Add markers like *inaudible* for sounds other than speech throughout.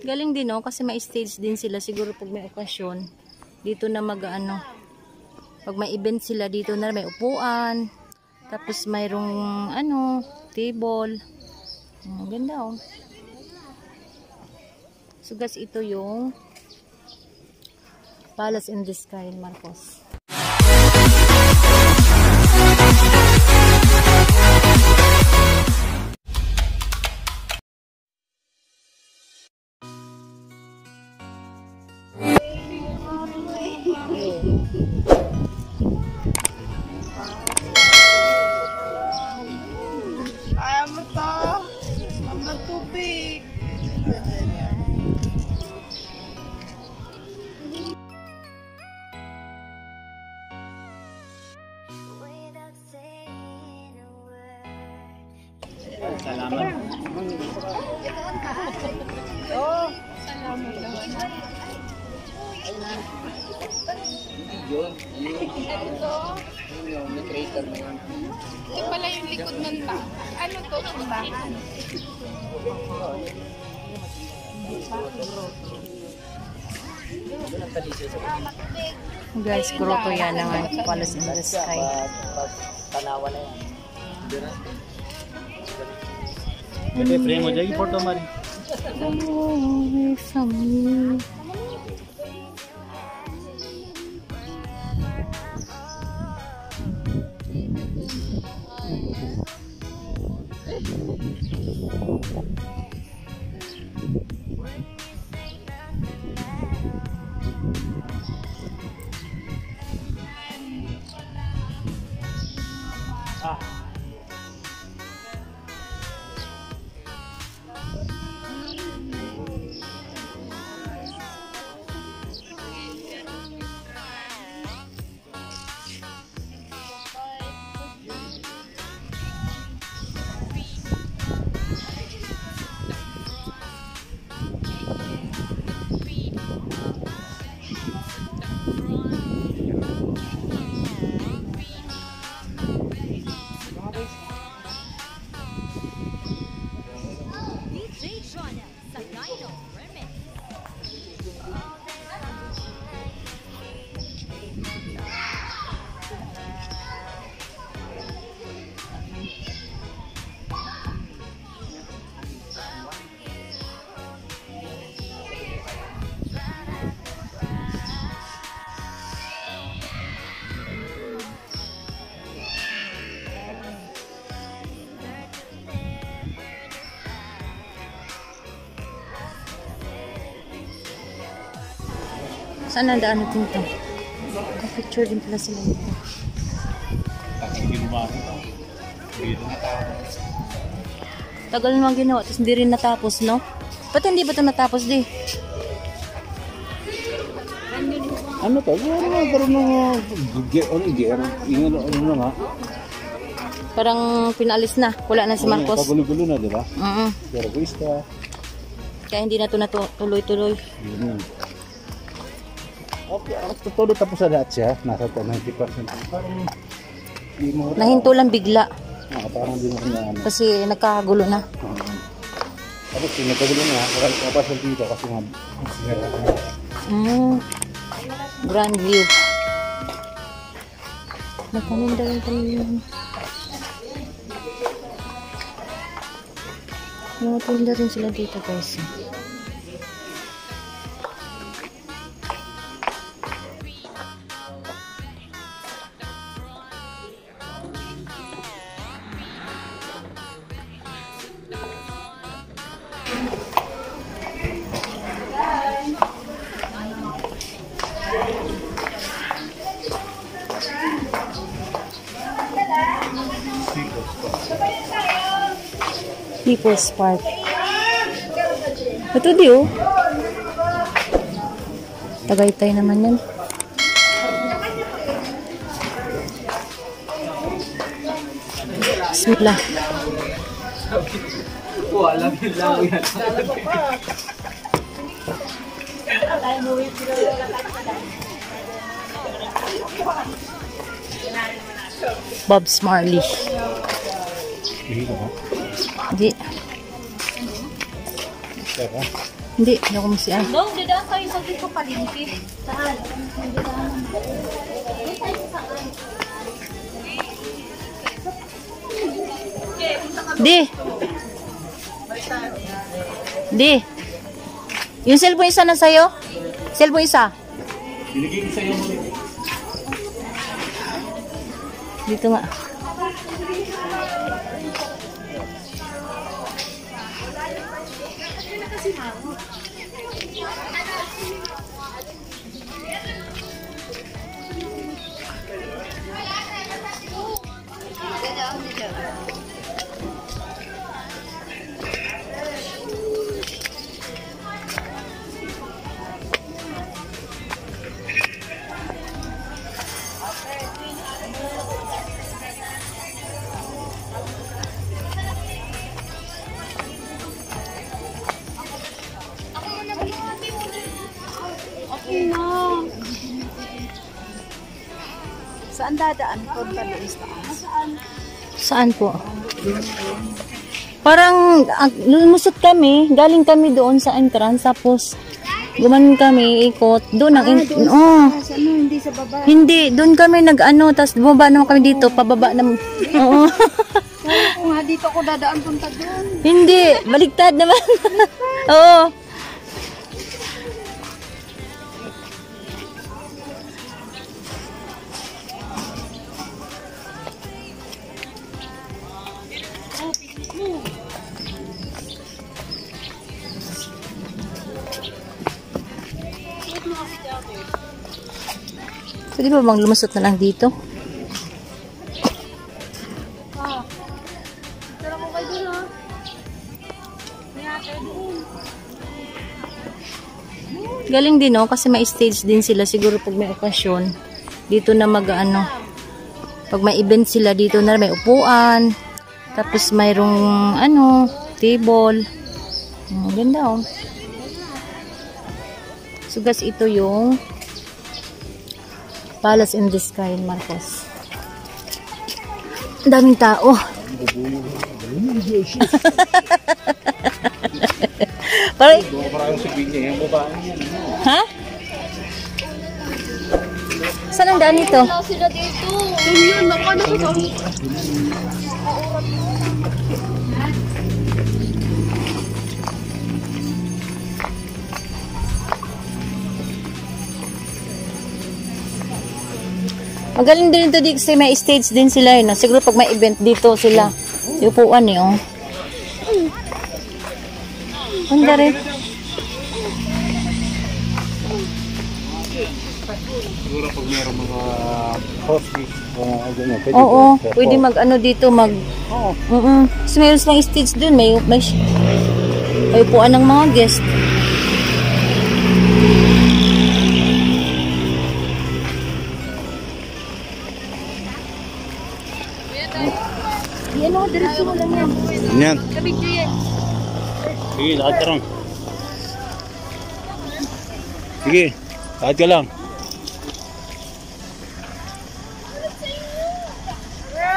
Galing din no, kasi may stage din sila siguro pag may okasyon. Dito na mag ano, pag may event sila dito na may upuan. Tapos mayroong ano, table. Ang ganda oh. So guys, ito yung Palace in the Sky, Marcos. Salamat. Oh. Salamat. Yun. Yun. May crater na yun. Ito pala yung likod ng ba? Ano to? Simbahan. Guys, grotto yan naman. Palace in the sky. Tanawa na yan. ये frame हो जाएगी फ़ोटो हमारी। away Saan ang daan natin ito? Picture din pala sila dito. Tagal naman ginawa, tapos hindi rin natapos, no? Ba't hindi ba ito natapos, di? ano to ano nga karoon ng ge ano ge yung ano ano nga Parang pinalis na. Wala na si Marcos. pagulo-gulo na di ba Mm pero gusto Kaya hindi na ito natuloy-tuloy. yun okay ang totoo tapos sa lahat siya nasa 90% parang di mo Nahinto lang bigla ah, parang di mo na ano kasi nagkakagulo na. Ah. tapos pinagkagulo na wala ko pa sa dito kasi nga Mm. Grand view. Nagpaninda rin kami. Nakatinda rin sila dito guys. People's Park. Ito di oh. Tagaytay naman yan. Bismillah. Bob's Marley. Hindi ko ba? Di. Diba? Hindi, hindi ako masiyan. Dong, didaan tayo sa dito palingki. Saan? Di. Di. Yung cellphone isa na sa'yo? Cellphone isa? Binigay ko sa'yo mo. Dito nga. Okay Saan dadaan? Punta doon sa taas. Saan po? Parang ah, lumusot kami, galing kami doon sa entrance tapos gumanon kami ikot doon ang in- oh, Sa ano, hindi sa baba. hindi doon kami nag-ano tapos bumaba naman kami dito pababa na *laughs* Oo. Kaya ko nga dito ako dadaan punta doon. hindi baliktad naman *laughs* Oo Pwede ba bang lumusot na lang dito? Galing din no kasi may stage din sila siguro pag may okasyon. Dito na mag ano. Pag may event sila dito na may upuan. Tapos mayroong ano, table. Ang ganda oh. So guys, ito yung Palace in the Sky in Marcos. Ang daming tao. *laughs* Yan. ha? Saan ang daan ito? Wala sila dito. Yun yun, nakano Magaling din ito di kasi may stage din sila eh. No? Siguro pag may event dito sila. Yung upuan eh. Oh. Ang rin. Siguro pag meron mga hospice, uh, ganyan, pwede Oo, ba? pwede mag ano dito mag Oo. Mm. Kasi mayroon silang stage dun, may may may upuan ng mga guest. Yan. Kabig nyo yan. Sige, lakad ka lang. Sige, lakad ka lang.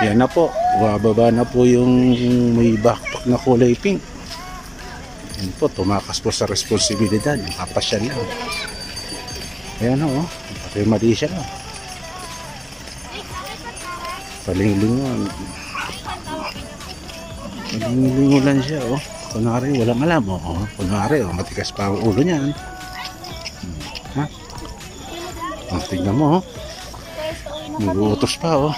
Yan na po. Bababa na po yung may backpack na kulay pink. Yan po, tumakas po sa responsibilidad. Nakapasyal lang. Ayan o, oh. Pati mali siya lang. Palinglingon. Palinglingo lang siya, oh. Kunwari, walang alam, oh. Kunwari, oh, matigas pa ang ulo niyan. Hmm. Ha? Oh, tingnan mo, oh. Nag-uutos pa, oh.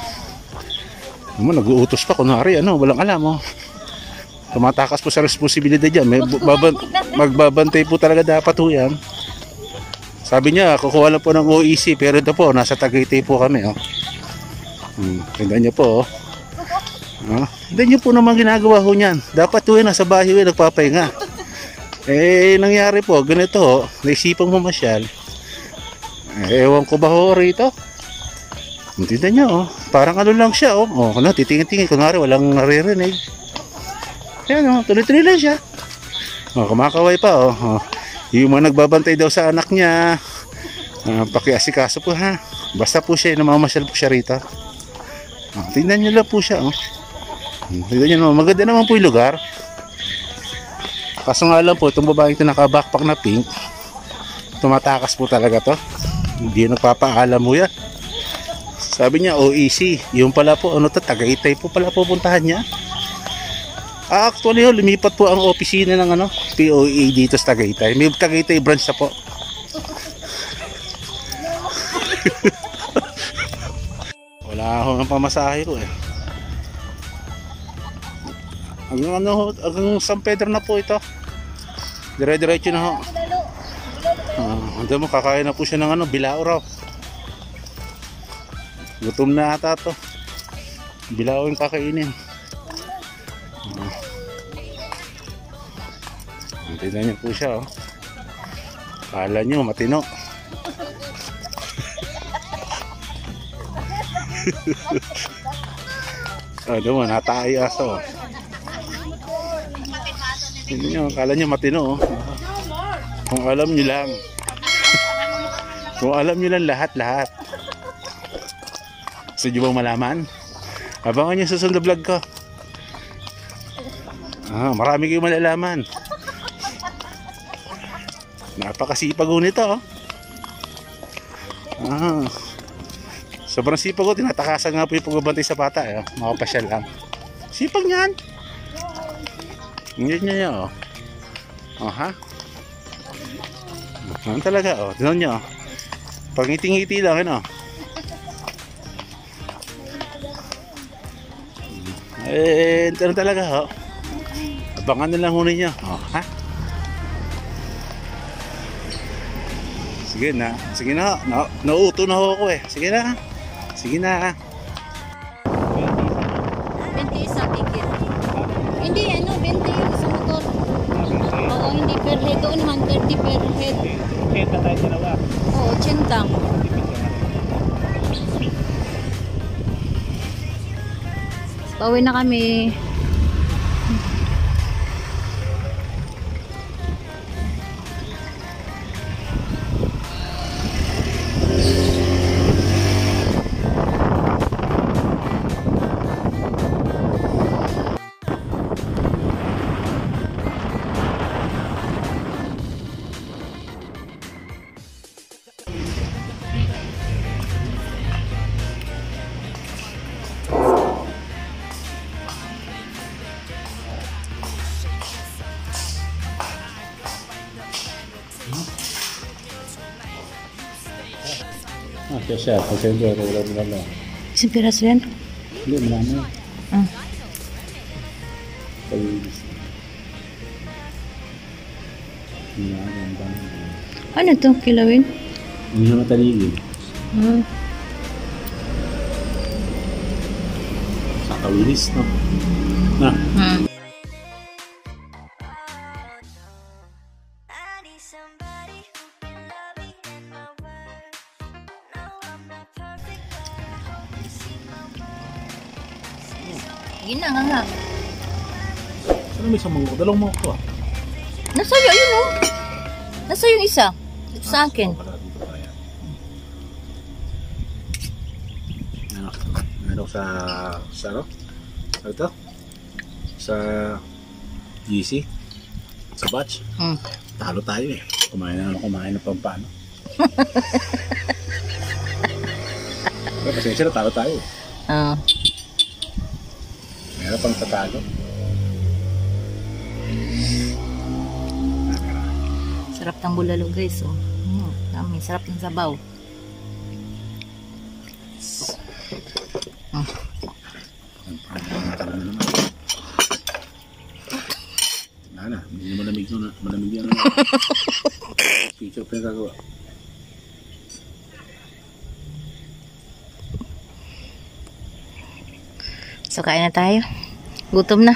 Mo, nag-uutos pa, kunwari, ano, walang alam, oh. Tumatakas po sa responsibilidad yan. May baban- magbabantay po talaga dapat po yan. Sabi niya, kukuha lang po ng OEC, pero ito po, nasa Tagaytay po kami, oh. Hmm, ganda niyo po, oh. Ah, hindi niyo po naman ginagawa ho niyan. Dapat ho nasa bahay ho nagpapahinga. Eh, nangyari po, ganito ho, naisipang mamasyal. Eh, ewan ko ba ho rito? Hindi na niya, oh. Parang ano lang siya, oh. Oh, ano, titingin-tingin. Kunwari, walang naririnig. Ayan, oh. Tuloy-tuloy lang siya. Oh, kumakaway pa, oh. oh. Yung mga nagbabantay daw sa anak niya. Ah, pakiasikaso po, ha. Basta po siya, namamasyal po siya rito. Oh, tingnan niyo lang po siya, oh. Niyo naman, maganda naman po yung lugar. Kaso nga lang po, itong babaeng ito naka-backpack na pink, tumatakas po talaga to. Hindi nagpapaalam mo yan. Sabi niya, OEC. Yung pala po, ano to, Tagaytay po pala pupuntahan niya. Ah, actually, lumipat po ang opisina ng ano, POA dito sa Tagaytay. May Tagaytay branch na po. *laughs* Wala ako ng pamasahe ko eh. Hanggang ano, hanggang San Pedro na po ito. Dire-diretso na ho. Andun mo, kakain na po siya ng ano, bilao raw. Gutom na ata to. Bilao yung kakainin. Ah. Tignan niyo po siya oh. Kala niyo matino. *laughs* ano mo, natay aso. Tignan niyo, kala niyo matino oh. Kung alam niyo lang. *laughs* Kung alam niyo lang lahat-lahat. Gusto niyo bang malaman? Abangan niyo sa susunod vlog ko. Ah, marami kayong malalaman. Napakasipag ko nito. Oh. Ah. Sobrang sipag ko. Tinatakasan nga po yung pagbabantay sa bata. Eh. Makapasyal lang. Sipag niyan. Hindi niya niya. Oh. Oh, ha? Ano talaga? Oh. Tinan niyo. Oh. Pag ngiti-ngiti lang. Ano? Eh, ano talaga? Oh. Abangan na lang hunin niyo. Oh, ha? Sige na. Sige na. Na nauto na ako eh. Sige na. Sige na. Pauwi na kami. Ah, siya siya. Pasensya ko. Wala mo na lang. Isang piraso yan? Hindi, marami. Ah. Pag- ako. Ano to, kilawin? Hindi siya mataligid. Ah. Sa kawilis, no? Na. Hmm. Sige na nga nga. Ano may isang mangkok? Dalawang mangkok ah. Nasa iyo, ayun oh. Nasa yung isa. Ito sa akin. Ano? Ano sa... Sa ano? Ano ito? Sa... GC? Sa batch? Hmm. Talo tayo eh. Kumain na lang kumain ng pampano. *laughs* Pasensya na, talo tayo. Ah. Meron pang tatalo. Sarap ng bulalo guys oh. Mm, dami. Sarap ng sabaw. Wala na, hindi na malamig na. Malamig yan. Picture pa yung gagawa. So, kain na tayo. Gutom na.